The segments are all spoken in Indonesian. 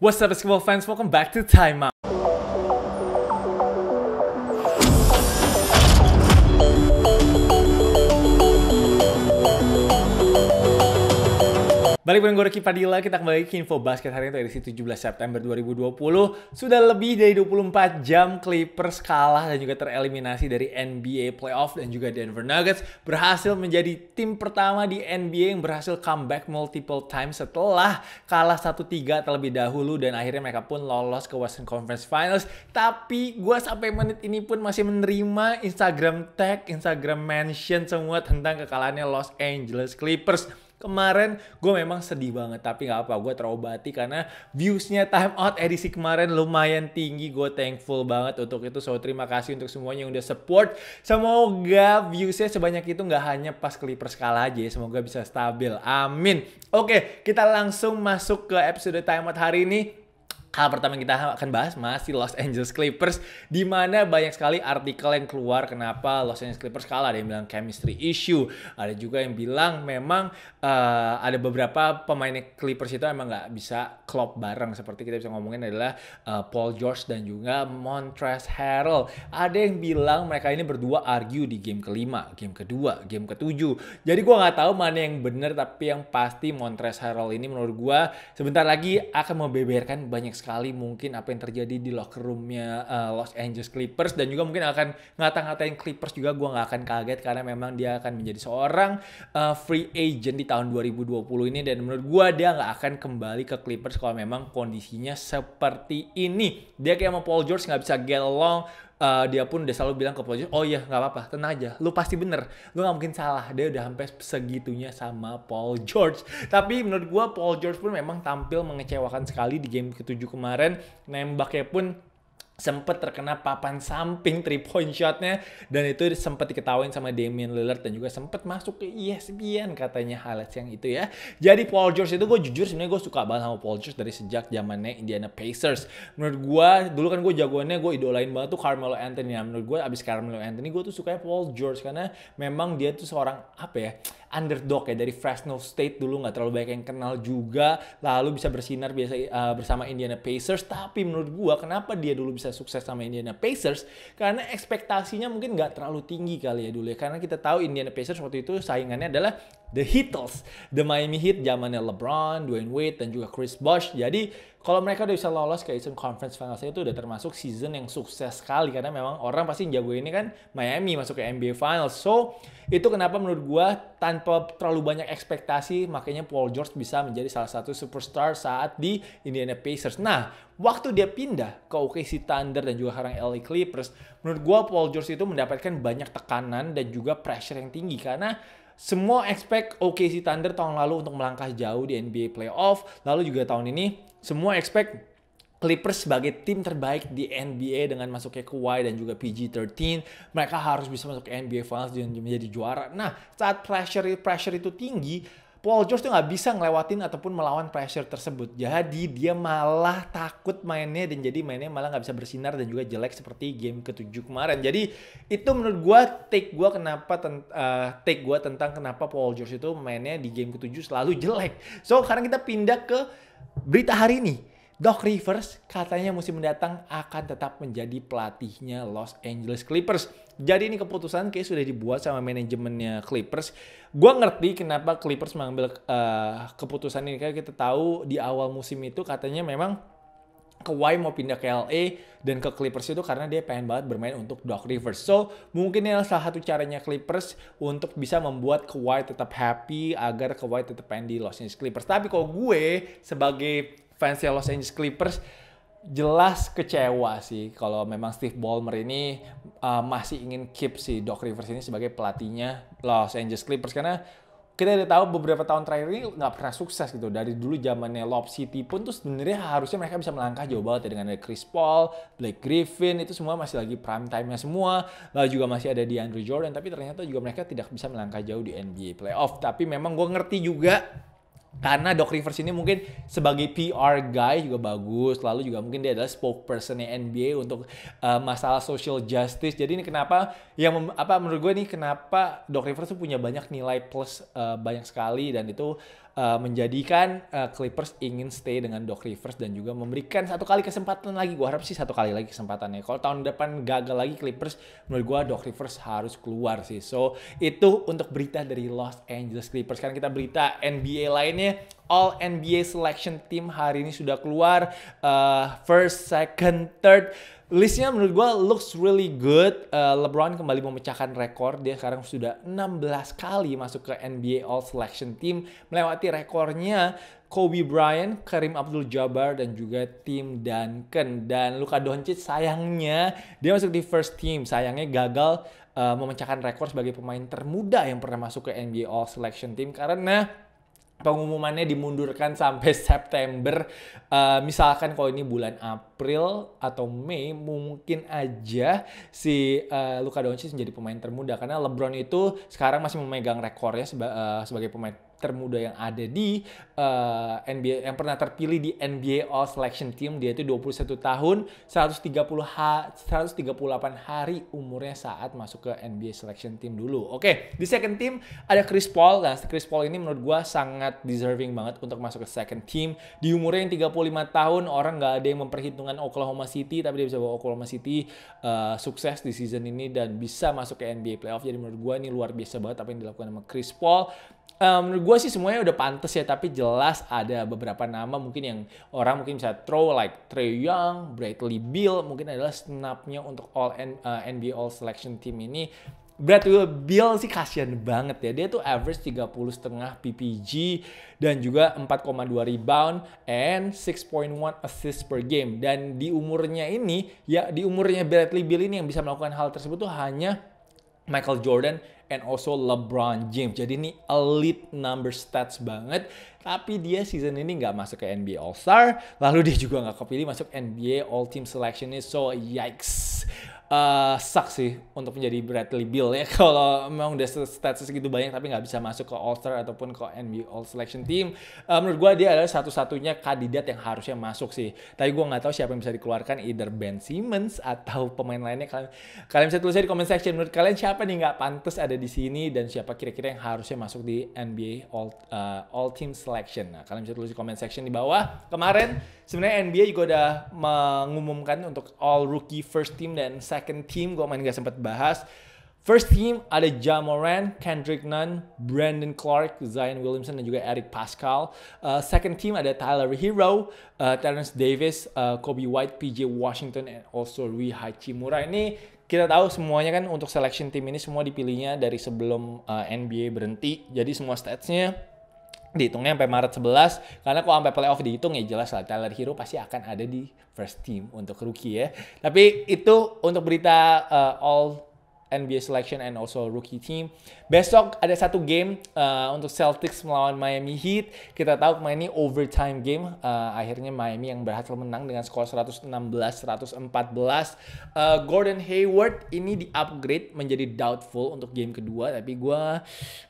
What's up basketball fans? Welcome back to Time Out. Balik bareng gue Ricky Padilla, kita kembali ke info basket hari ini edisi 17 September 2020 Sudah lebih dari 24 jam Clippers kalah dan juga tereliminasi dari NBA Playoff dan juga Denver Nuggets Berhasil menjadi tim pertama di NBA yang berhasil comeback multiple times setelah kalah 1-3 terlebih dahulu Dan akhirnya mereka pun lolos ke Western Conference Finals. Tapi gue sampai menit ini pun masih menerima Instagram tag, Instagram mention semua tentang kekalahannya Los Angeles Clippers Kemarin gue memang sedih banget tapi nggak apa gue terobati karena viewsnya time out edisi kemarin lumayan tinggi gue thankful banget untuk itu so terima kasih untuk semuanya yang udah support semoga viewsnya sebanyak itu nggak hanya pas Clippers kalah aja ya. semoga bisa stabil amin oke kita langsung masuk ke episode time out hari ini Hal pertama yang kita akan bahas masih Los Angeles Clippers di mana banyak sekali artikel yang keluar kenapa Los Angeles Clippers kalah. Ada yang bilang chemistry issue, ada juga yang bilang memang uh, ada beberapa pemain Clippers itu emang nggak bisa klop bareng seperti kita bisa ngomongin adalah uh, Paul George dan juga Montrezl Harrell. Ada yang bilang mereka ini berdua argue di game kelima, game kedua, game ketujuh. Jadi gua nggak tahu mana yang benar tapi yang pasti Montrezl Harrell ini menurut gua sebentar lagi akan membeberkan banyak sekali mungkin apa yang terjadi di locker roomnya uh, Los Angeles Clippers. Dan juga mungkin akan ngata-ngatain Clippers juga gue nggak akan kaget karena memang dia akan menjadi seorang uh, free agent di tahun 2020 ini. Dan menurut gue dia nggak akan kembali ke Clippers kalau memang kondisinya seperti ini. Dia kayak sama Paul George nggak bisa get along uh, dia pun udah selalu bilang ke George, oh iya nggak apa-apa, tenang aja, lu pasti bener, lu nggak mungkin salah. Dia udah sampai segitunya sama Paul George. Tapi menurut gua Paul George pun memang tampil mengecewakan sekali di game ketujuh kemarin, nembaknya pun sempat terkena papan samping three point shotnya dan itu sempat diketawain sama Damian Lillard dan juga sempat masuk ke ESPN katanya highlights yang itu ya. Jadi Paul George itu gue jujur sebenarnya gue suka banget sama Paul George dari sejak zamannya Indiana Pacers. Menurut gue dulu kan gue jagoannya gue idolain banget tuh Carmelo Anthony. Ya menurut gue abis Carmelo Anthony gue tuh sukanya Paul George karena memang dia tuh seorang apa ya underdog ya dari Fresno State. Dulu nggak terlalu banyak yang kenal juga lalu bisa bersinar biasa uh, bersama Indiana Pacers. Tapi menurut gua kenapa dia dulu bisa sukses sama Indiana Pacers karena ekspektasinya mungkin nggak terlalu tinggi kali ya dulu ya karena kita tahu Indiana Pacers waktu itu saingannya adalah The Heatles, The Miami Heat zamannya LeBron, Dwayne Wade dan juga Chris Bosh. Jadi kalau mereka udah bisa lolos ke Eastern Conference Finals itu udah termasuk season yang sukses sekali karena memang orang pasti jago ini kan Miami masuk ke NBA Finals. So itu kenapa menurut gua tanpa terlalu banyak ekspektasi makanya Paul George bisa menjadi salah satu superstar saat di Indiana Pacers. Nah, waktu dia pindah ke OKC Thunder dan juga sekarang LA Clippers, menurut gua Paul George itu mendapatkan banyak tekanan dan juga pressure yang tinggi karena semua expect OKC Thunder tahun lalu untuk melangkah jauh di NBA playoff. Lalu juga tahun ini semua expect Clippers sebagai tim terbaik di NBA dengan masuknya Kawhi dan juga PG-13, mereka harus bisa masuk ke NBA Finals dan menjadi juara. Nah, saat pressure pressure itu tinggi, Paul George tuh nggak bisa ngelewatin ataupun melawan pressure tersebut. Jadi dia malah takut mainnya dan jadi mainnya malah nggak bisa bersinar dan juga jelek seperti game ketujuh kemarin. Jadi itu menurut gue take gue kenapa uh, take gue tentang kenapa Paul George itu mainnya di game ketujuh selalu jelek. So sekarang kita pindah ke berita hari ini. Doc Rivers katanya musim mendatang akan tetap menjadi pelatihnya Los Angeles Clippers. Jadi ini keputusan kayak sudah dibuat sama manajemennya Clippers. Gua ngerti kenapa Clippers mengambil uh, keputusan ini. Kayak kita tahu di awal musim itu katanya memang Kawhi mau pindah ke LA dan ke Clippers itu karena dia pengen banget bermain untuk Doc Rivers. So, mungkin ini salah satu caranya Clippers untuk bisa membuat Kawhi tetap happy agar Kawhi tetap pengen di Los Angeles Clippers. Tapi kalau gue sebagai fansnya Los Angeles Clippers jelas kecewa sih kalau memang Steve Ballmer ini uh, masih ingin keep si Doc Rivers ini sebagai pelatihnya Los Angeles Clippers. Karena kita udah tahu beberapa tahun terakhir ini nggak pernah sukses gitu. Dari dulu zamannya Lob City pun tuh sebenarnya harusnya mereka bisa melangkah jauh banget ya dengan ada Chris Paul, Blake Griffin itu semua masih lagi prime time-nya semua. Lalu juga masih ada di Andrew Jordan tapi ternyata juga mereka tidak bisa melangkah jauh di NBA playoff. Tapi memang gue ngerti juga karena Doc Rivers ini mungkin sebagai PR guy juga bagus. Lalu juga mungkin dia adalah spokespersonnya NBA untuk uh, masalah social justice. Jadi ini kenapa yang apa menurut gue nih kenapa Doc Rivers tuh punya banyak nilai plus uh, banyak sekali. Dan itu uh, menjadikan uh, Clippers ingin stay dengan Doc Rivers dan juga memberikan satu kali kesempatan lagi. Gue harap sih satu kali lagi kesempatannya. Kalau tahun depan gagal lagi Clippers, menurut gue Doc Rivers harus keluar sih. So itu untuk berita dari Los Angeles Clippers. Sekarang kita berita NBA lainnya. All NBA selection team hari ini sudah keluar. Uh, first, second, third listnya menurut gue looks really good. Uh, LeBron kembali memecahkan rekor. Dia sekarang sudah 16 kali masuk ke NBA All Selection Team. Melewati rekornya Kobe Bryant, Karim Abdul-Jabbar, dan juga tim Duncan. Dan Luka Doncic sayangnya dia masuk di first team. Sayangnya gagal uh, memecahkan rekor sebagai pemain termuda yang pernah masuk ke NBA All Selection Team. Karena pengumumannya dimundurkan sampai September. Uh, misalkan kalau ini bulan April atau Mei, mungkin aja si uh, Luka Doncic menjadi pemain termuda karena LeBron itu sekarang masih memegang rekornya seba uh, sebagai pemain termuda yang ada di uh, eh, NBA yang pernah terpilih di NBA All Selection Team dia itu 21 tahun 130 ha, 138 hari umurnya saat masuk ke NBA Selection Team dulu. Oke, okay, di second team ada Chris Paul dan Chris Paul ini menurut gua sangat deserving banget untuk masuk ke second team. Di umurnya yang 35 tahun orang nggak ada yang memperhitungkan Oklahoma City tapi dia bisa bawa Oklahoma City uh, sukses di season ini dan bisa masuk ke NBA playoff. Jadi menurut gua ini luar biasa banget apa yang dilakukan sama Chris Paul um, gue sih semuanya udah pantas ya tapi jelas ada beberapa nama mungkin yang orang mungkin bisa throw like Trey Young, Bradley Beal mungkin adalah snapnya untuk all N, uh, NBA All Selection Team ini Bradley Beal sih kasihan banget ya. Dia tuh average 30 setengah PPG dan juga 4,2 rebound and 6.1 assist per game. Dan di umurnya ini, ya di umurnya Bradley Beal ini yang bisa melakukan hal tersebut tuh hanya Michael Jordan and also LeBron James. Jadi ini elite number stats banget. Tapi dia season ini nggak masuk ke NBA All Star. Lalu dia juga nggak kepilih masuk NBA All Team Selection. So yikes uh, suck sih untuk menjadi Bradley Bill ya. Kalau memang udah stats segitu banyak tapi nggak bisa masuk ke All Star ataupun ke NBA All Selection Team uh, menurut gue dia adalah satu-satunya kandidat yang harusnya masuk sih. Tapi gue nggak tahu siapa yang bisa dikeluarkan either Ben Simmons atau pemain lainnya. Kalian kalian bisa tulis di comment section. Menurut kalian siapa nih nggak pantas ada di sini dan siapa kira-kira yang harusnya masuk di NBA All uh, All Team Selection? Nah kalian bisa tulis di comment section di bawah. Kemarin sebenarnya NBA juga udah mengumumkan untuk All Rookie First Team dan team gue main gak sempat bahas. First team ada Jamoran, Kendrick Nunn, Brandon Clark, Zion Williamson dan juga Eric Pascal. Uh, second team ada Tyler Hero, uh, Terrence Davis, uh, Kobe White, PJ Washington, and also Rui Hachimura. Ini kita tahu semuanya kan untuk selection team ini semua dipilihnya dari sebelum uh, NBA berhenti. Jadi semua statsnya dihitungnya sampai Maret 11 karena kalau sampai playoff dihitung ya jelas lah Tyler Hero pasti akan ada di first team untuk rookie ya. Tapi itu untuk berita uh, all NBA selection and also rookie team. Besok ada satu game uh, untuk Celtics melawan Miami Heat. Kita tahu kemarin ini overtime game. Uh, akhirnya Miami yang berhasil menang dengan skor 116-114. Uh, Gordon Hayward ini di-upgrade menjadi doubtful untuk game kedua. Tapi gue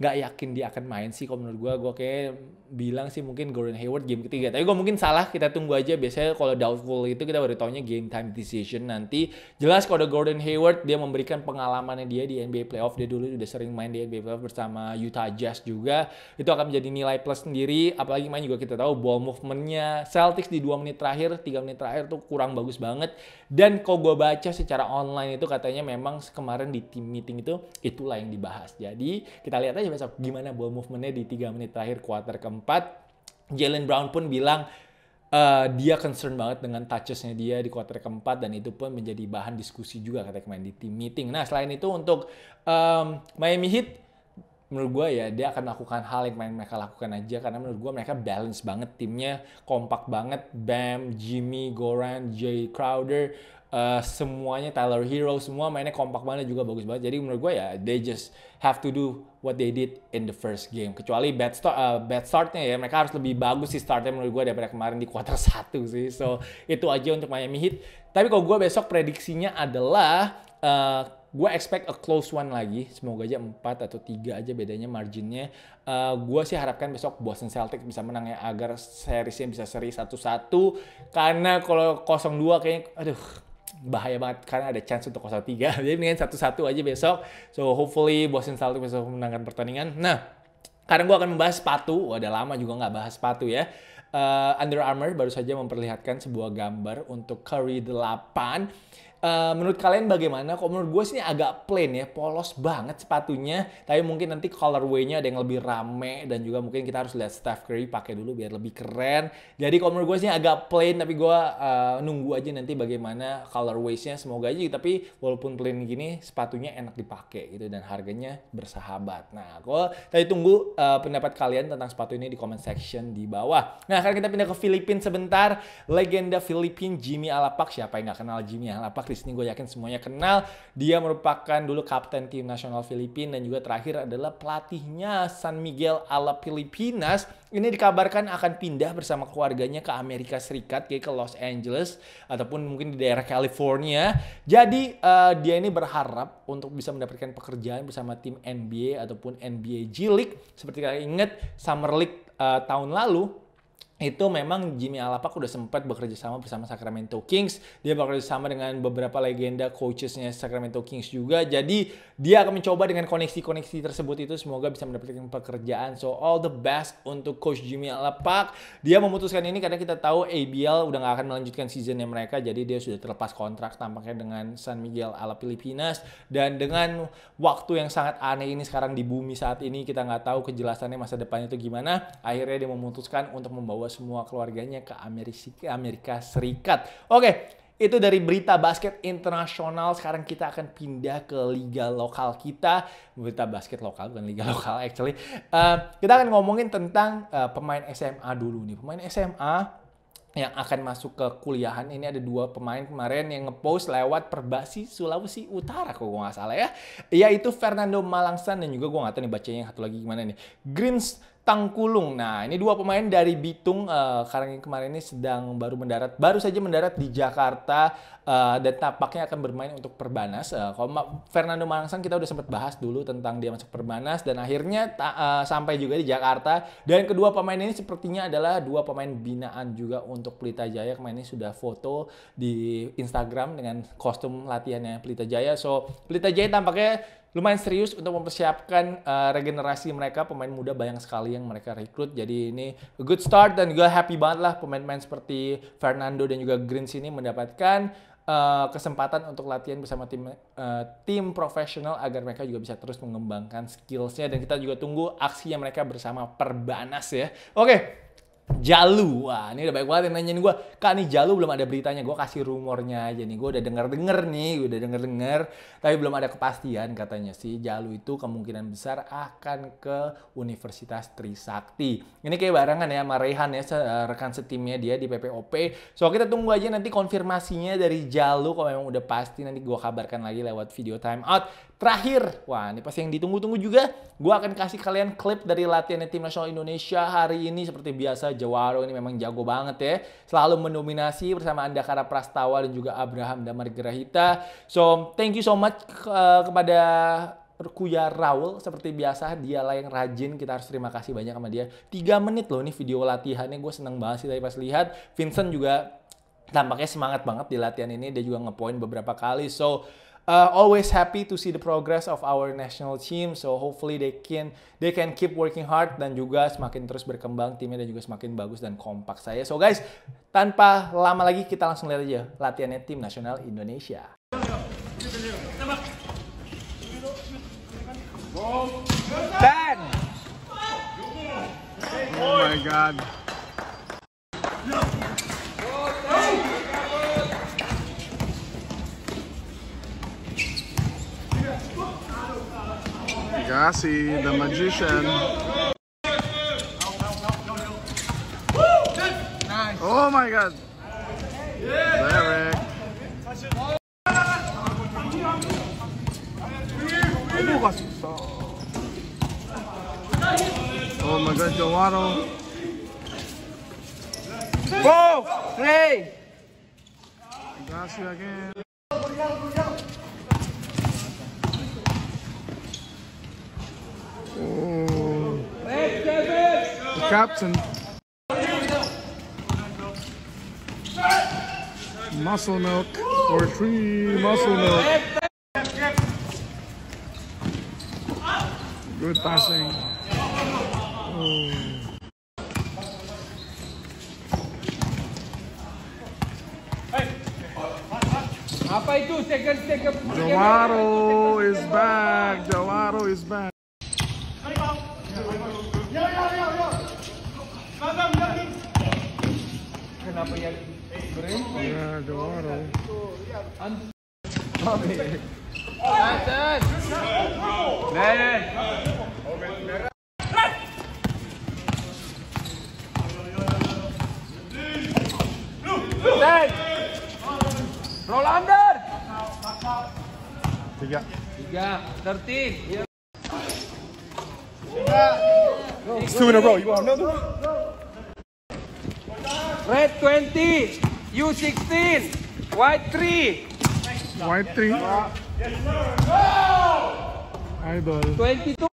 nggak yakin dia akan main sih. Kalau menurut gue, gue kayak bilang sih mungkin Gordon Hayward game ketiga. Tapi gue mungkin salah. Kita tunggu aja. Biasanya kalau doubtful itu kita baru tahunya game time decision nanti. Jelas kalau ada Gordon Hayward, dia memberikan pengalamannya dia di NBA playoff. Dia dulu udah sering main di NBA playoff bersama Utah Jazz juga. Itu akan menjadi nilai plus sendiri. Apalagi main juga kita tahu ball movementnya. Celtics di dua menit terakhir tiga menit terakhir tuh kurang bagus banget. Dan kalau gue baca secara online itu katanya memang kemarin di team meeting itu itulah yang dibahas. Jadi kita lihat aja besok gimana ball movementnya di tiga menit terakhir quarter keempat. Jalen Brown pun bilang uh, dia concern banget dengan touchesnya dia di quarter keempat dan itu pun menjadi bahan diskusi juga kata kemarin di team meeting. Nah selain itu untuk um, Miami Heat menurut gue ya dia akan melakukan hal yang mereka lakukan aja karena menurut gue mereka balance banget timnya kompak banget Bam, Jimmy, Goran, Jay Crowder uh, semuanya Tyler Hero semua mainnya kompak banget juga bagus banget. Jadi menurut gue ya they just have to do what they did in the first game. Kecuali bad start uh, bad startnya ya mereka harus lebih bagus sih startnya menurut gue daripada kemarin di quarter satu sih. So itu aja untuk Miami Heat. Tapi kalau gue besok prediksinya adalah uh, gue expect a close one lagi. Semoga aja 4 atau 3 aja bedanya marginnya. Uh, gue sih harapkan besok Boston Celtics bisa menang ya agar seriesnya bisa seri 1-1 karena kalau 0-2 kayaknya aduh bahaya banget karena ada chance untuk 0-3 jadi mendingan 1-1 aja besok. So hopefully Boston Celtics bisa menangkan pertandingan. Nah Karena gue akan membahas sepatu, udah lama juga nggak bahas sepatu ya. Uh, Under Armour baru saja memperlihatkan sebuah gambar untuk Curry 8 Uh, menurut kalian bagaimana? Kok menurut gue sih agak plain ya, polos banget sepatunya. Tapi mungkin nanti colorway-nya ada yang lebih rame dan juga mungkin kita harus lihat Steph Curry pakai dulu biar lebih keren. Jadi kalau menurut gue sih agak plain, tapi gue uh, nunggu aja nanti bagaimana colorways-nya. Semoga aja, tapi walaupun plain gini, sepatunya enak dipakai gitu dan harganya bersahabat. Nah, gue tadi tunggu uh, pendapat kalian tentang sepatu ini di comment section di bawah. Nah, sekarang kita pindah ke Filipina sebentar. Legenda Filipina Jimmy Alapak, siapa yang nggak kenal Jimmy Alapak? Di sini gue yakin semuanya kenal. Dia merupakan dulu kapten tim nasional Filipina dan juga terakhir adalah pelatihnya San Miguel ala Filipinas. Ini dikabarkan akan pindah bersama keluarganya ke Amerika Serikat, kayak ke Los Angeles ataupun mungkin di daerah California. Jadi uh, dia ini berharap untuk bisa mendapatkan pekerjaan bersama tim NBA ataupun NBA G League. Seperti kalian ingat Summer League uh, tahun lalu itu memang Jimmy Alapak udah sempat bekerja sama bersama Sacramento Kings. Dia bekerja sama dengan beberapa legenda coachesnya Sacramento Kings juga. Jadi dia akan mencoba dengan koneksi-koneksi tersebut itu semoga bisa mendapatkan pekerjaan. So all the best untuk Coach Jimmy Alapak. Dia memutuskan ini karena kita tahu ABL udah gak akan melanjutkan seasonnya mereka. Jadi dia sudah terlepas kontrak tampaknya dengan San Miguel ala Pilipinas. Dan dengan waktu yang sangat aneh ini sekarang di bumi saat ini kita nggak tahu kejelasannya masa depannya itu gimana. Akhirnya dia memutuskan untuk membawa membawa semua keluarganya ke Amerika, Amerika Serikat. Oke, itu dari berita basket internasional. Sekarang kita akan pindah ke liga lokal kita. Berita basket lokal, bukan liga lokal actually. Uh, kita akan ngomongin tentang uh, pemain SMA dulu nih. Pemain SMA yang akan masuk ke kuliahan ini ada dua pemain kemarin yang ngepost lewat Perbasi Sulawesi Utara kalau gue nggak salah ya yaitu Fernando Malangsan dan juga gue nggak tahu nih bacanya yang satu lagi gimana nih Greens Tangkulung. Nah, ini dua pemain dari Bitung uh, karena kemarin ini sedang baru mendarat, baru saja mendarat di Jakarta uh, dan tampaknya akan bermain untuk Perbanas. Uh, kalau Fernando Manangsang kita udah sempat bahas dulu tentang dia masuk Perbanas dan akhirnya uh, sampai juga di Jakarta. Dan kedua pemain ini sepertinya adalah dua pemain binaan juga untuk Pelita Jaya. Kemarin ini sudah foto di Instagram dengan kostum latihannya Pelita Jaya. So, Pelita Jaya tampaknya lumayan serius untuk mempersiapkan uh, regenerasi mereka pemain muda banyak sekali yang mereka rekrut. Jadi ini a good start dan juga happy banget lah pemain-pemain seperti Fernando dan juga Greens ini mendapatkan uh, kesempatan untuk latihan bersama tim uh, tim profesional agar mereka juga bisa terus mengembangkan skillsnya. Dan kita juga tunggu aksinya mereka bersama Perbanas ya. Oke. okay. Jalu, wah ini udah baik banget yang nanyain gue, kak nih Jalu belum ada beritanya, gue kasih rumornya aja nih, gue udah denger-denger nih, udah denger-denger, tapi belum ada kepastian katanya sih Jalu itu kemungkinan besar akan ke Universitas Trisakti. Ini kayak barengan ya sama Rehan ya, eh, rekan setimnya dia di PPOP. So kita tunggu aja nanti konfirmasinya dari Jalu, kalau memang udah pasti nanti gue kabarkan lagi lewat video time out. Terakhir, wah ini pasti yang ditunggu-tunggu juga, gue akan kasih kalian klip dari latihan tim nasional Indonesia hari ini seperti biasa Jawaro ini memang jago banget ya, selalu mendominasi bersama Andakara Prastawa dan juga Abraham Damar Gerahita. So thank you so much uh, kepada Kuya Raul. Seperti biasa dia lah yang rajin. Kita harus terima kasih banyak sama dia. Tiga menit loh nih video latihannya. Gue seneng banget sih tadi pas lihat Vincent juga tampaknya semangat banget di latihan ini. Dia juga ngepoint beberapa kali. So uh, always happy to see the progress of our national team. So hopefully they can they can keep working hard dan juga semakin terus berkembang timnya dan juga semakin bagus dan kompak saya. So guys, tanpa lama lagi kita langsung lihat aja latihannya tim nasional Indonesia. Ben! Oh my god. Gassi, the magician. Oh my god. Derek. Oh my god, Jawaro. Go! Play! Gassi again. Captain. Muscle milk or three muscle milk. Good passing. Apa itu second second? Jawaro is back. Jawaro is back. Kenapa ya? Berhenti. Len. Roll under. Tiga. Tiga, thirteen. It's two in a row. You want another? Red 20, U 16, white 3, White three. Idol. 22.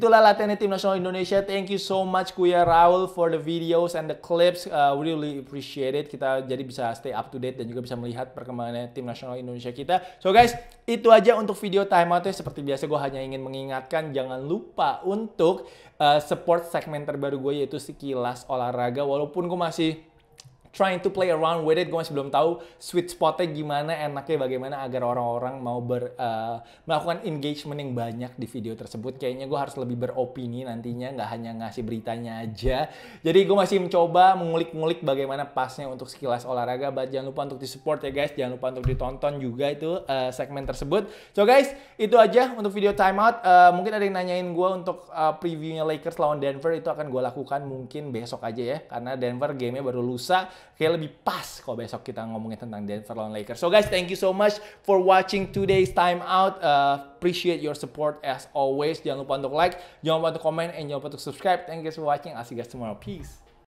Itulah latihan tim nasional Indonesia. Thank you so much Kuya Raul for the videos and the clips. Uh, we really appreciate it. Kita jadi bisa stay up to date dan juga bisa melihat perkembangan tim nasional Indonesia kita. So guys, itu aja untuk video timeoutnya. Seperti biasa gue hanya ingin mengingatkan jangan lupa untuk uh, support segmen terbaru gue yaitu sekilas olahraga. Walaupun gue masih trying to play around with it. Gue masih belum tahu sweet spotnya gimana, enaknya bagaimana agar orang-orang mau ber, uh, melakukan engagement yang banyak di video tersebut. Kayaknya gue harus lebih beropini nantinya, nggak hanya ngasih beritanya aja. Jadi gue masih mencoba mengulik-ngulik bagaimana pasnya untuk sekilas olahraga. But jangan lupa untuk di-support ya guys. Jangan lupa untuk ditonton juga itu uh, segmen tersebut. So guys, itu aja untuk video timeout. Uh, mungkin ada yang nanyain gue untuk uh, previewnya Lakers lawan Denver. Itu akan gue lakukan mungkin besok aja ya. Karena Denver gamenya baru lusa kayak lebih pas kalau besok kita ngomongin tentang Denver lawan Lakers. So guys, thank you so much for watching today's time out. Uh, appreciate your support as always. Jangan lupa untuk like, jangan lupa untuk comment, and jangan lupa untuk subscribe. Thank you for watching. I'll see you guys tomorrow. Peace.